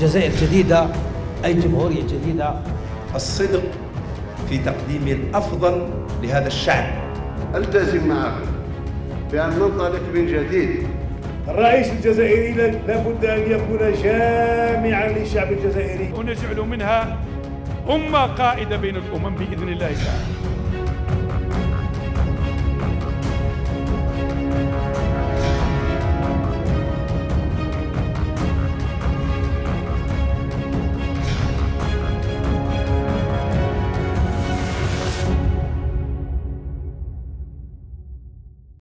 جزائر جديدة أي جمهورية جديدة. الصدق في تقديم الأفضل لهذا الشعب. التزم معكم بأن ننطلق من جديد. الرئيس الجزائري لابد أن يكون جامعا للشعب الجزائري. ونجعل منها أمة قائدة بين الأمم بإذن الله تعالى.